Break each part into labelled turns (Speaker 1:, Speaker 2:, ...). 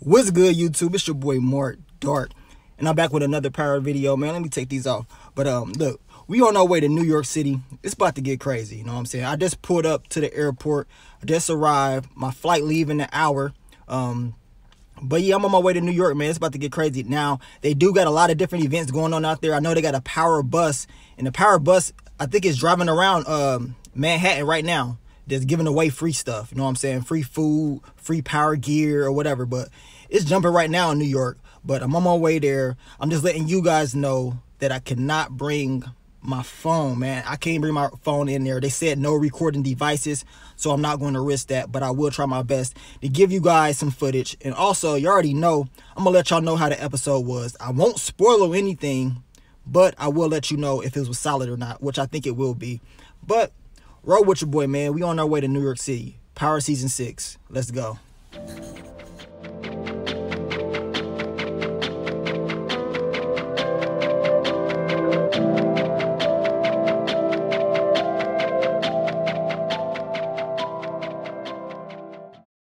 Speaker 1: What's good, YouTube? It's your boy Marc Dark, and I'm back with another power video, man. Let me take these off. But um, look, we on our way to New York City. It's about to get crazy. You know what I'm saying? I just pulled up to the airport. I just arrived. My flight leave in an hour. Um, but yeah, I'm on my way to New York, man. It's about to get crazy. Now, they do got a lot of different events going on out there. I know they got a power bus, and the power bus, I think, is driving around um, Manhattan right now just giving away free stuff. You know what I'm saying? Free food, free power gear or whatever. But it's jumping right now in New York. But I'm on my way there. I'm just letting you guys know that I cannot bring my phone, man. I can't bring my phone in there. They said no recording devices, so I'm not going to risk that, but I will try my best to give you guys some footage. And also, you already know, I'm going to let y'all know how the episode was. I won't spoil anything, but I will let you know if it was solid or not, which I think it will be. But roll with your boy, man. We on our way to New York City. Power Season 6. Let's go.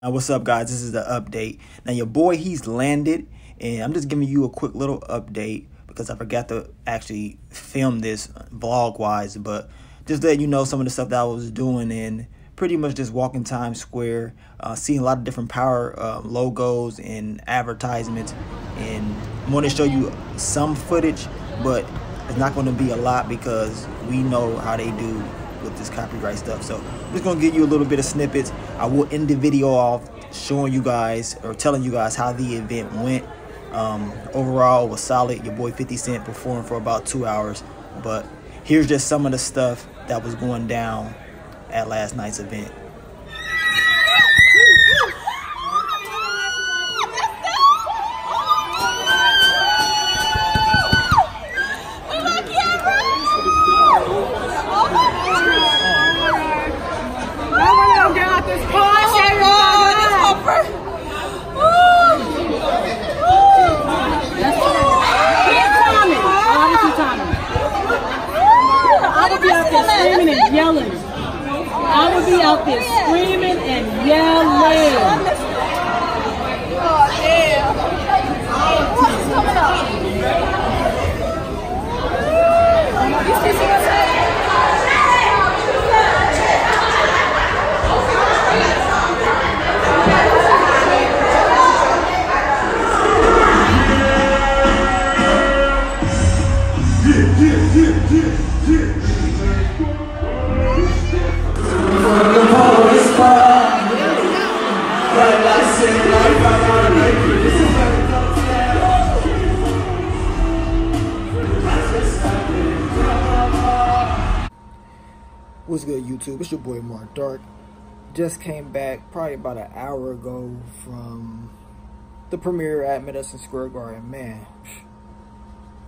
Speaker 1: Now, what's up, guys? This is the update. Now, your boy, he's landed, and I'm just giving you a quick little update because I forgot to actually film this vlog-wise, but just letting you know some of the stuff that I was doing and pretty much just walking Times Square, uh, seeing a lot of different power uh, logos and advertisements, and want to show you some footage, but it's not going to be a lot because we know how they do with this copyright stuff. So I'm just gonna give you a little bit of snippets. I will end the video off showing you guys or telling you guys how the event went. Um, overall was solid. Your boy 50 Cent performed for about two hours, but here's just some of the stuff that was going down at last night's event.
Speaker 2: There screaming and yelling.
Speaker 3: Oh, damn. What's coming up? What's
Speaker 1: good, YouTube? It's your boy Marc Dark. Just came back probably about an hour ago from the premiere at Madison Square Garden. Man,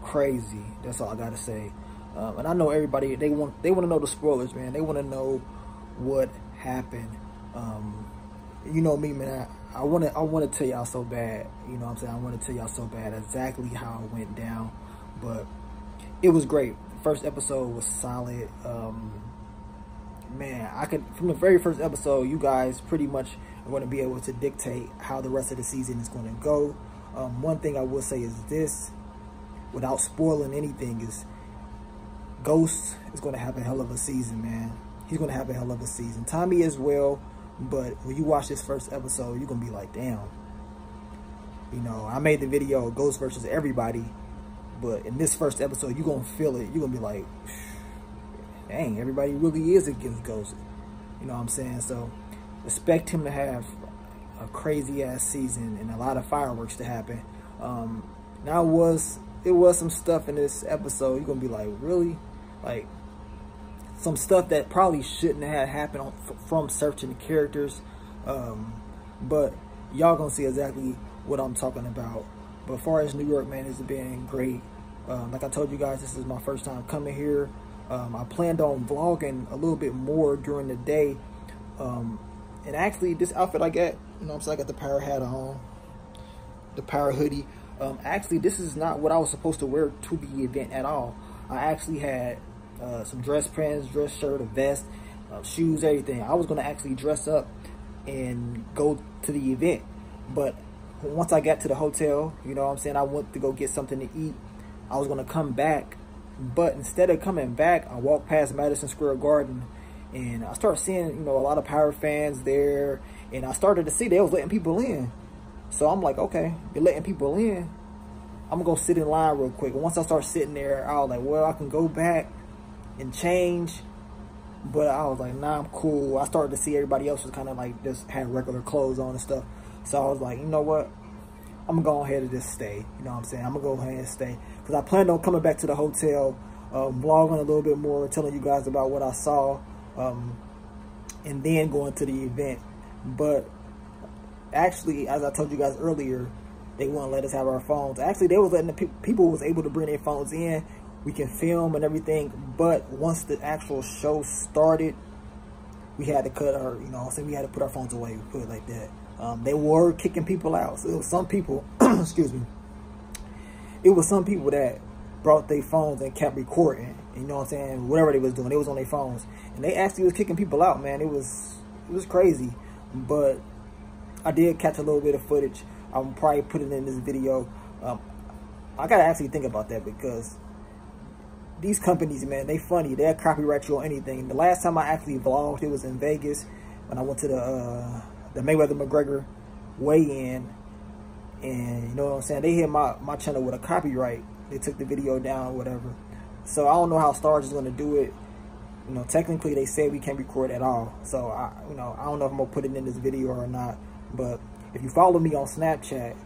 Speaker 1: crazy. That's all I gotta say. Um, and I know everybody they want they want to know the spoilers, man. They want to know what happened. Um, you know me, man. I want to I want to tell y'all so bad. You know what I'm saying? I want to tell y'all so bad exactly how it went down, but it was great. First episode was solid. Um, man, I could from the very first episode, you guys pretty much are going to be able to dictate how the rest of the season is going to go. Um, one thing I will say is this, without spoiling anything, is Ghost is going to have a hell of a season, man. He's going to have a hell of a season. Tommy as well, but when you watch this first episode, you're going to be like, damn. You know, I made the video Ghost versus everybody, but in this first episode, you're going to feel it. You're going to be like, dang, everybody really is against Ghost. You know what I'm saying? So expect him to have a crazy ass season and a lot of fireworks to happen. Um, now it was it was some stuff in this episode. You're gonna be like, really, like some stuff that probably shouldn't have happened from searching the characters. Um, but y'all gonna see exactly what I'm talking about. But far as New York, man, it's been great. Um, like I told you guys, this is my first time coming here. Um, I planned on vlogging a little bit more during the day. Um, and actually, this outfit I got, you know I'm saying? I got the power hat on, the power hoodie. Um, actually, this is not what I was supposed to wear to the event at all. I actually had uh, some dress pants, dress shirt, a vest, uh, shoes, everything. I was going to actually dress up and go to the event. But once I got to the hotel, you know what I'm saying, I went to go get something to eat. I was gonna come back, but instead of coming back, I walked past Madison Square Garden and I started seeing, you know, a lot of Power fans there, and I started to see they was letting people in. So I'm like, okay, you're letting people in. I'm gonna go sit in line real quick. Once I start sitting there, I was like, well, I can go back and change. But I was like, nah, I'm cool. I started to see everybody else was kind of like just had regular clothes on and stuff. So I was like, you know what? I'm gonna go ahead and just stay. You know what I'm saying? I'm gonna go ahead and stay. Because I planned on coming back to the hotel, um, vlogging a little bit more, telling you guys about what I saw, um, and then going to the event. But actually, as I told you guys earlier, they wouldn't let us have our phones. Actually, they was letting the pe people was able to bring their phones in. We can film and everything. But once the actual show started, we had to cut our, you know, so we had to put our phones away. Put it like that. Um, they were kicking people out. So some people, excuse me. It was some people that brought their phones and kept recording. You know what I'm saying? Whatever they was doing, they was on their phones, and they actually was kicking people out. Man, it was it was crazy. But I did catch a little bit of footage. I'm probably putting it in this video. Um, I gotta actually think about that because these companies, man, they funny. They'll copyright you on anything. The last time I actually vlogged, it was in Vegas when I went to the uh, the Mayweather McGregor weigh-in, and you know what I'm saying. They hit my my channel with a copyright. They took the video down, whatever. So I don't know how Starz is gonna do it. You know, technically they say we can't record at all. So I, you know, I don't know if I'm gonna put it in this video or not. But if you follow me on Snapchat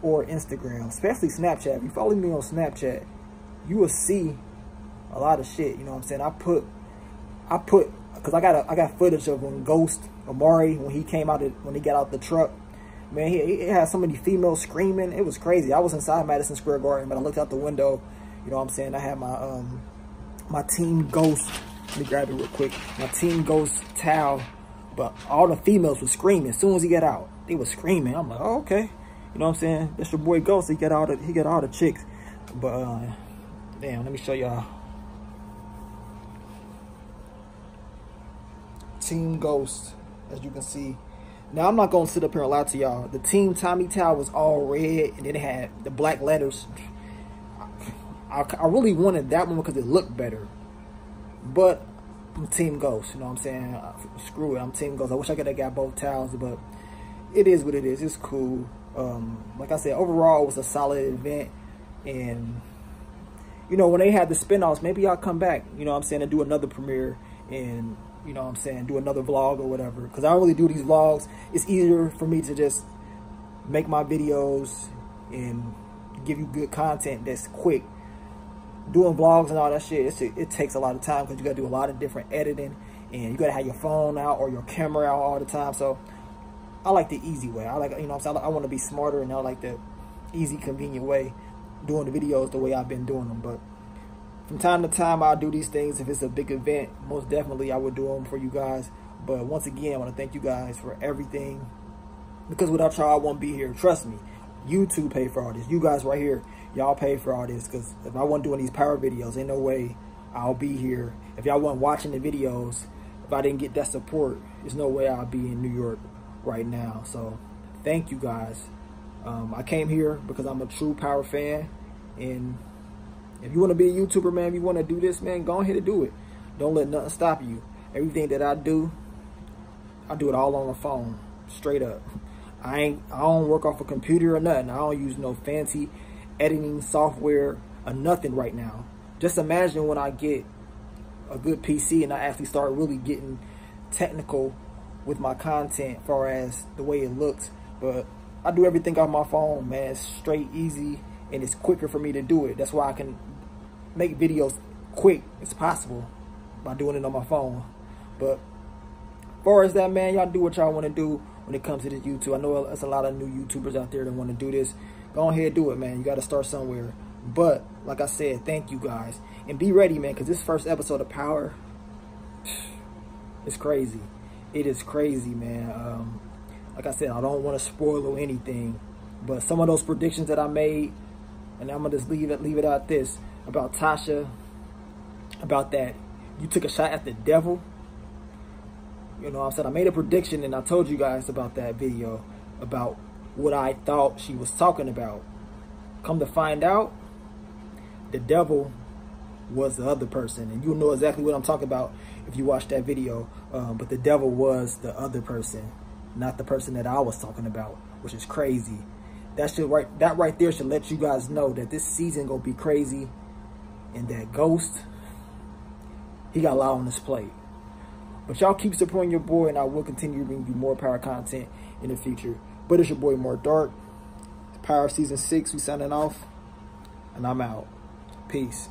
Speaker 1: or Instagram, especially Snapchat, if you follow me on Snapchat, you will see a lot of shit. You know what I'm saying? I put, I put, cause I got a, I got footage of when Ghost Omari when he came out of, when he got out the truck. Man, he, had so many females screaming. It was crazy. I was inside Madison Square Garden, but I looked out the window. You know what I'm saying? I had my um my Team Ghost. Let me grab it real quick. My Team Ghost towel but all the females were screaming as soon as he got out. They were screaming. I'm like, oh, okay. You know what I'm saying? That's your boy Ghost. He got all the he got all the chicks. But uh damn, let me show y'all. Team Ghost, as you can see. Now I'm not gonna sit up here and lie to y'all. The team Tommy Towel was all red and then it had the black letters. I, I really wanted that one because it looked better. But I'm Team Ghost. You know what I'm saying? Uh, screw it. I'm Team Ghost. I wish I could have got both towels, but it is what it is. It's cool. Um, like I said, overall, it was a solid event. And, you know, when they had the spinoffs, maybe I'll come back, you know what I'm saying, and do another premiere and, you know what I'm saying, do another vlog or whatever. Because I don't really do these vlogs. It's easier for me to just make my videos and give you good content that's quick doing vlogs and all that shit, it takes a lot of time because you got to do a lot of different editing and you got to have your phone out or your camera out all the time. So I like the easy way. I like, you know I'm saying? I, I want to be smarter and I like the easy, convenient way doing the videos the way I've been doing them. But from time to time, I'll do these things. If it's a big event, most definitely I would do them for you guys. But once again, I want to thank you guys for everything because without y'all, I won't be here. Trust me. YouTube pay for all this. You guys right here, y'all pay for all this because if I wasn't doing these power videos, ain't no way I'll be here. If y'all wasn't watching the videos, if I didn't get that support, there's no way I'll be in New York right now. So thank you guys. Um, I came here because I'm a true power fan. And if you want to be a YouTuber, man, if you want to do this, man, go ahead and do it. Don't let nothing stop you. Everything that I do, I do it all on the phone, straight up. I ain't, I don't work off a computer or nothing. I don't use no fancy editing software or nothing right now. Just imagine when I get a good PC and I actually start really getting technical with my content far as the way it looks. But I do everything off my phone, man. It's straight, easy, and it's quicker for me to do it. That's why I can make videos quick as possible by doing it on my phone. But as far as that, man, y'all do what y'all want to do when it comes to this YouTube. I know there's a lot of new YouTubers out there that want to do this. Go ahead, do it, man. You got to start somewhere. But, like I said, thank you guys. And be ready, man, because this first episode of Power, it's crazy. It is crazy, man. Um, like I said, I don't want to spoil anything. But some of those predictions that I made, and I'm going to just leave it, leave it out this, about Tasha, about that you took a shot at the devil. You know, I said I made a prediction and I told you guys about that video about what I thought she was talking about. Come to find out, the devil was the other person. And you'll know exactly what I'm talking about if you watch that video. Um, but the devil was the other person, not the person that I was talking about, which is crazy. That should right that right there should let you guys know that this season gonna be crazy and that ghost, he got a lot on his plate. But y'all keep supporting your boy and I will continue to bring you more power content in the future. But it's your boy Marc Dark. Power Season 6, we signing off. And I'm out. Peace.